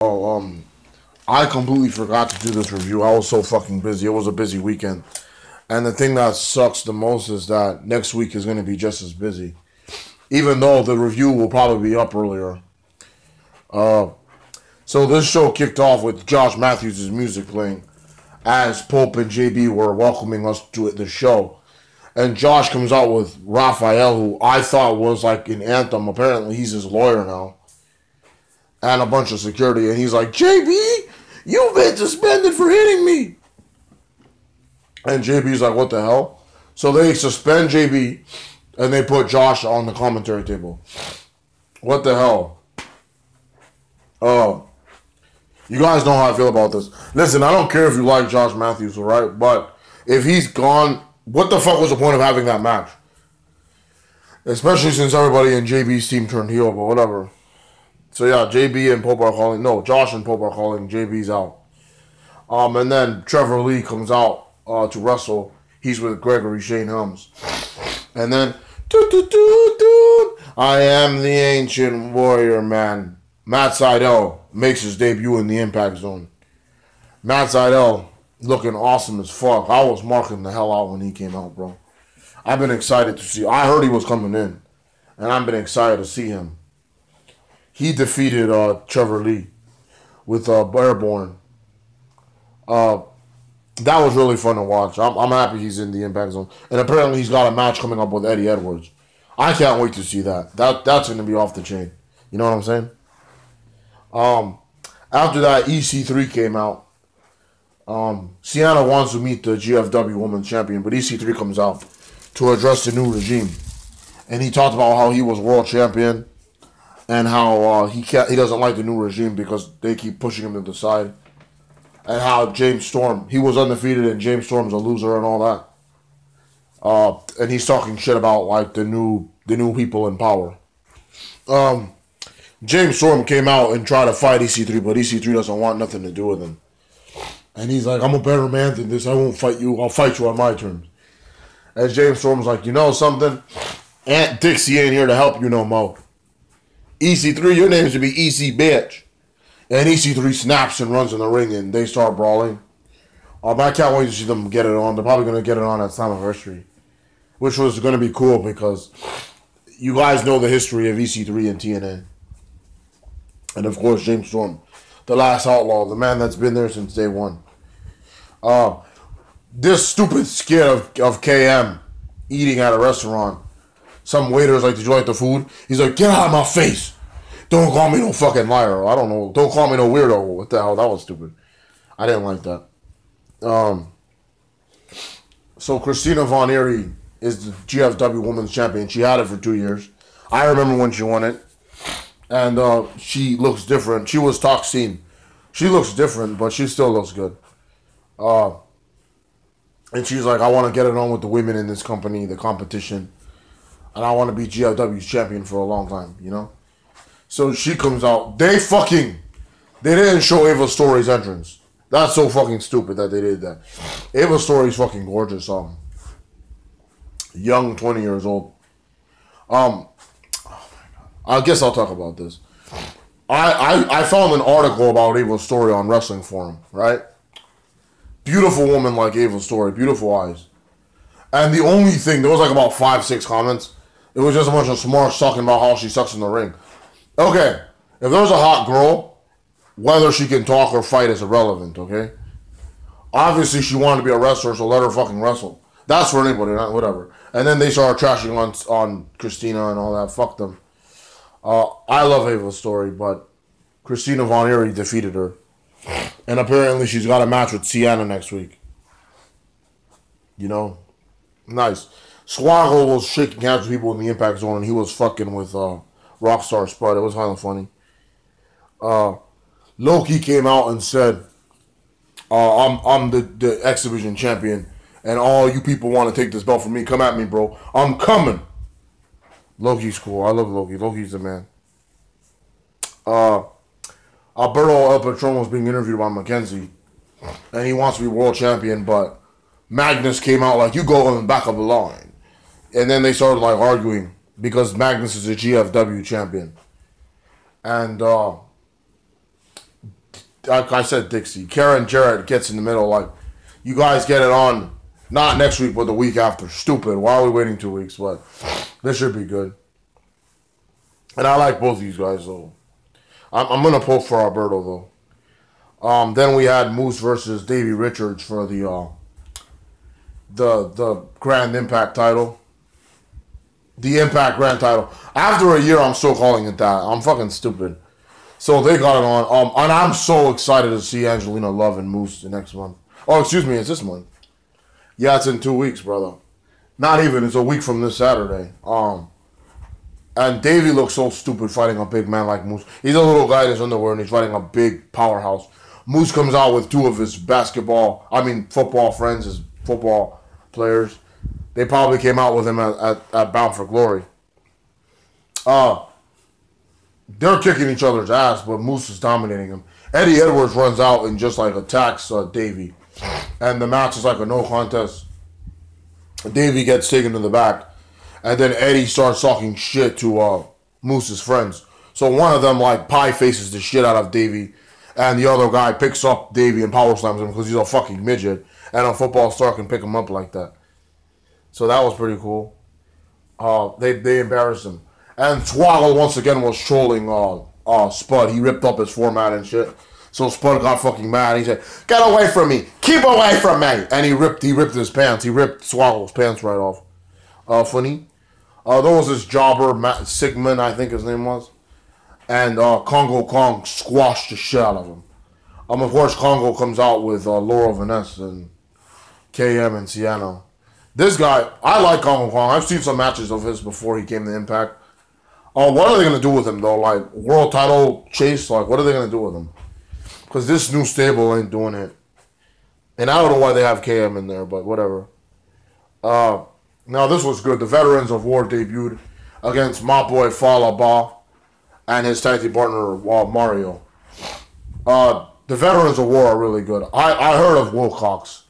Oh, um, I completely forgot to do this review. I was so fucking busy. It was a busy weekend. And the thing that sucks the most is that next week is going to be just as busy. Even though the review will probably be up earlier. Uh, so this show kicked off with Josh Matthews' music playing as Pope and JB were welcoming us to the show. And Josh comes out with Raphael, who I thought was like an anthem. Apparently, he's his lawyer now. And a bunch of security. And he's like, JB, you've been suspended for hitting me. And JB's like, what the hell? So they suspend JB and they put Josh on the commentary table. What the hell? Oh. You guys know how I feel about this. Listen, I don't care if you like Josh Matthews, all right? But if he's gone, what the fuck was the point of having that match? Especially since everybody in JB's team turned heel, but whatever. So yeah, JB and Pope are calling. No, Josh and Pope are calling. JB's out. Um, and then Trevor Lee comes out uh, to wrestle. He's with Gregory Shane Helms. And then, doo, doo, doo, I am the ancient warrior man. Matt Sydal makes his debut in the Impact Zone. Matt Sydal looking awesome as fuck. I was marking the hell out when he came out, bro. I've been excited to see. I heard he was coming in, and I've been excited to see him. He defeated uh, Trevor Lee with uh, Airborne. Uh, that was really fun to watch. I'm, I'm happy he's in the Impact Zone, and apparently he's got a match coming up with Eddie Edwards. I can't wait to see that. That that's going to be off the chain. You know what I'm saying? Um, after that, EC3 came out. Um, Sienna wants to meet the GFW Women's Champion, but EC3 comes out to address the new regime, and he talked about how he was world champion, and how uh, he can't, he doesn't like the new regime because they keep pushing him to the side, and how James Storm he was undefeated and James Storm's a loser and all that. Uh, and he's talking shit about like the new the new people in power. Um, James Storm came out and tried to fight EC3, but EC3 doesn't want nothing to do with him. And he's like, I'm a better man than this. I won't fight you. I'll fight you on my terms. As James Storm's like, you know something? Aunt Dixie ain't here to help you no more. EC3, your name should be EC Bitch. And EC3 snaps and runs in the ring and they start brawling. Um, I can't wait to see them get it on. They're probably going to get it on at Slammiversary. Which was going to be cool because you guys know the history of EC3 and TNA. And of course, James Storm, the last outlaw, the man that's been there since day one. Uh, this stupid skit of, of KM eating at a restaurant. Some waiter's like, you like the food? He's like, Get out of my face. Don't call me no fucking liar. I don't know. Don't call me no weirdo. What the hell? That was stupid. I didn't like that. Um, so Christina Von Eerie is the GFW Women's Champion. She had it for two years. I remember when she won it. And uh, she looks different. She was toxin. She looks different, but she still looks good. Uh, and she's like, I want to get it on with the women in this company, the competition. And I want to be GLW's champion for a long time, you know? So she comes out. They fucking. They didn't show Ava Storie's entrance. That's so fucking stupid that they did that. Ava Storie's fucking gorgeous. Um, young, 20 years old. Um, I guess I'll talk about this. I, I, I found an article about Ava Storie on Wrestling Forum, right? Beautiful woman like Ava Storie, beautiful eyes. And the only thing, there was like about five, six comments. It was just a bunch of smarts talking about how she sucks in the ring. Okay, if there's a hot girl, whether she can talk or fight is irrelevant, okay? Obviously, she wanted to be a wrestler, so let her fucking wrestle. That's for anybody, not whatever. And then they started trashing on on Christina and all that. Fuck them. Uh, I love Ava's story, but Christina Von Eerie defeated her. And apparently she's got a match with Sienna next week. You know? Nice. Swoggle was shaking hands with people in the Impact Zone and he was fucking with uh, Rockstar Spud. It was kind of funny. Uh, Low Ki came out and said, uh, I'm, I'm the, the X Division champion and all you people want to take this belt from me. Come at me, bro. I'm coming. Low Ki's cool. I love Low Ki. Loki's the man. Uh, Alberto El Patron was being interviewed by McKenzie, and he wants to be world champion, but Magnus came out like, you go on the back of the line. And then they started like arguing because Magnus is a GFW champion. And uh, like I said, Dixie, Karen Jarrett gets in the middle. Like, you guys get it on, not next week, but the week after. Stupid. Why are we waiting two weeks? But this should be good. And I like both of these guys, though. I'm, I'm going to pull for Alberto, though. Um, then we had Moose versus Davey Richards for the uh, the the Grand Impact title. The Impact Grand title. After a year, I'm still calling it that. I'm fucking stupid. So they got it on. Um, and I'm so excited to see Angelina Love and Moose the next month. Oh, excuse me, it's this month. Yeah, it's in two weeks, brother. Not even. It's a week from this Saturday. Um, and Davey looks so stupid fighting a big man like Moose. He's a little guy in his underwear and he's fighting a big powerhouse. Moose comes out with two of his basketball, I mean football friends, his football players. They probably came out with him at, at, at Bound for Glory. Uh, they're kicking each other's ass, but Moose is dominating him. Eddie Edwards runs out and just like attacks uh, Davey. And the match is like a no contest. Davey gets taken to the back. And then Eddie starts talking shit to uh, Moose's friends. So one of them like pie faces the shit out of Davey. And the other guy picks up Davey and power slams him because he's a fucking midget. And a football star can pick him up like that. So that was pretty cool. Uh, they, they embarrassed him. And Swoggle once again was trolling uh, uh, Spud. He ripped up his format and shit. So Spud got fucking mad. He said, "Get away from me! Keep away from me!" And he ripped he ripped his pants. He ripped Swoggle's pants right off. Uh, funny. Uh, there was this jobber, Matt Sigmund, I think his name was, and uh, Kongo Kong squashed the shit out of him. Um, of course, Kongo comes out with uh, Laurel Van Ness and KM and Sienna. This guy, I like Kongo Kong. I've seen some matches of his before he came to Impact. Oh, what are they gonna do with him though? Like world title chase? Like what are they gonna do with him? Because this new stable ain't doing it. And I don't know why they have KM in there, but whatever. Uh, now this was good. The Veterans of War debuted against my boy Fallah Bahh and his tag team partner uh, Mario. Uh, the Veterans of War are really good. I, I heard of Wilcox,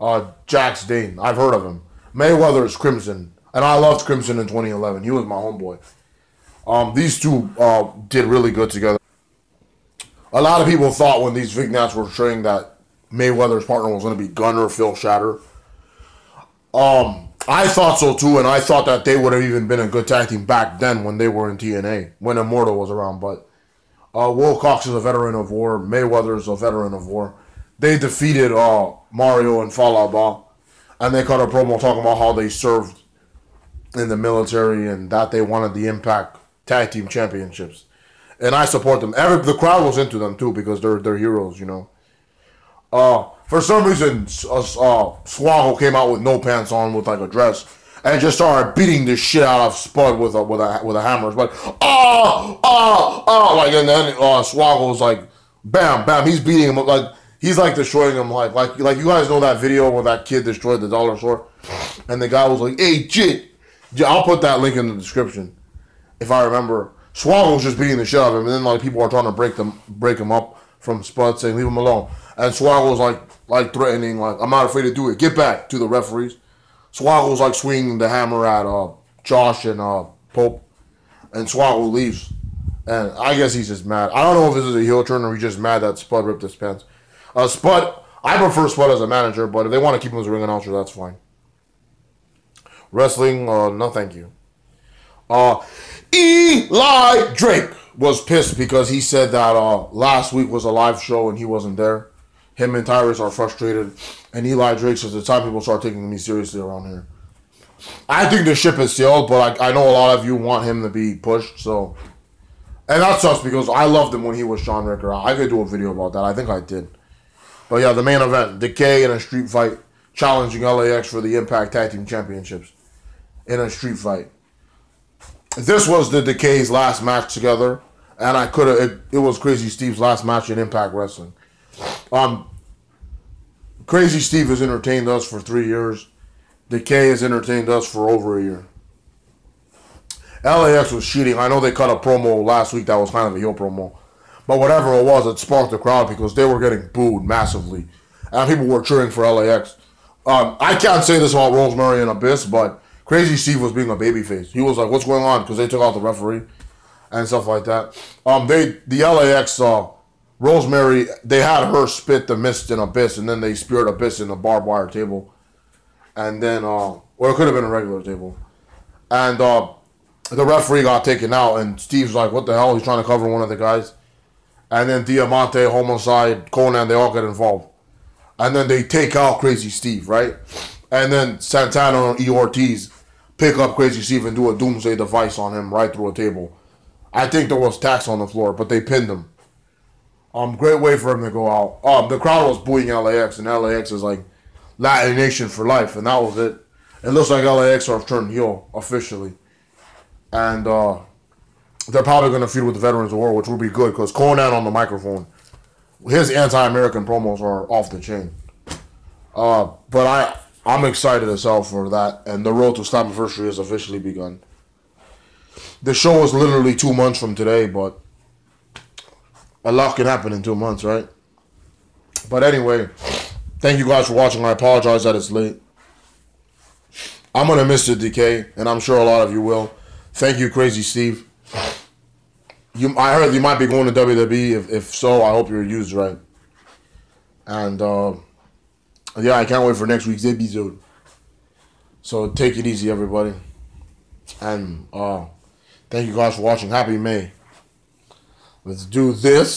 uh, Jax Dane. I've heard of him. Mayweather's Crimson, and I loved Crimson in 2011. He was my homeboy. Um, these two uh, did really good together. A lot of people thought when these vignettes were showing that Mayweather's partner was going to be Gunner Phil Shatter. Um, I thought so too, and I thought that they would have even been a good tag team back then when they were in TNA, when Immortal was around. But uh, Wilcox is a veteran of war. Mayweather is a veteran of war. They defeated uh, Mario and Fallah Bahh, and they cut a promo talking about how they served in the military and that they wanted the Impact Tag Team Championships. And I support them. Every the crowd was into them too because they're they're heroes, you know. Uh, for some reason, uh, uh, Swoggle came out with no pants on, with like a dress, and just started beating the shit out of Spud with a with a with a hammer. But oh, oh, oh, like and then uh, was like, bam, bam. He's beating him like he's like destroying him like like like you guys know that video where that kid destroyed the dollar store, and the guy was like, hey, shit. I'll put that link in the description if I remember. Swoggle was just beating the shit out of him, and then like people are trying to break them break him up from Spud saying leave him alone. And Swoggle was like like threatening, like, I'm not afraid to do it. Get back to the referees. Swoggle was like swinging the hammer at uh, Josh and uh, Pope. And Swoggle leaves. And I guess he's just mad. I don't know if this is a heel turn or he's just mad that Spud ripped his pants. Uh, Spud, I prefer Spud as a manager, but if they want to keep him as a ring announcer, that's fine. Wrestling, uh, no thank you. Uh, Eli Drake was pissed because he said that uh, last week was a live show and he wasn't there. Him and Tyrus are frustrated, and Eli Drake says it's time people start taking me seriously around here. I think the ship is sailed, but I, I know a lot of you want him to be pushed, so. And that sucks because I loved him when he was Shawn Ricker. I could do a video about that. I think I did. But yeah, the main event Decay in a street fight challenging LAX for the Impact Tag Team Championships in a street fight. This was the Decay's last match together, and I could have. It, it was Crazzy Steve's last match in Impact Wrestling. Um, Crazy Steve has entertained us for three years. Decay has entertained us for over a year. LAX was cheating. I know they cut a promo last week that was kind of a heel promo. But whatever it was, it sparked the crowd because they were getting booed massively. And people were cheering for LAX. Um, I can't say this about Rosemary and Abyss, but Crazzy Steve was being a babyface. He was like, "What's going on?" Because they took out the referee and stuff like that. Um, they the LAX uh, Rosemary, they had her spit the mist in Abyss, and then they speared Abyss in the barbed wire table. And then, uh, or it could have been a regular table. And uh, the referee got taken out, and Steve's like, what the hell? He's trying to cover one of the guys. And then Diamante, Homicide, Konnan, they all get involved. And then they take out Crazzy Steve, right? And then Santana and E. Ortiz pick up Crazzy Steve and do a doomsday device on him right through a table. I think there was tacks on the floor, but they pinned him. Um, great way for him to go out. Um, the crowd was booing LAX, and LAX is like Latin Nation for life, and that was it. It looks like LAX are turned heel officially, and uh, they're probably gonna feud with the Veterans of War, which will be good because Konnan on the microphone, his anti-American promos are off the chain. Uh, but I I'm excited as hell for that, and the road to Slammiversary has officially begun. The show is literally two months from today, but a lot can happen in two months, right? But anyway, thank you guys for watching. I apologize that it's late. I'm gonna miss the decay, and I'm sure a lot of you will. Thank you, Crazzy Steve. You, I heard you might be going to WWE. If, if so, I hope you're used right. And uh, yeah, I can't wait for next week's episode. So take it easy, everybody. And uh, thank you guys for watching. Happy May. Let's do this.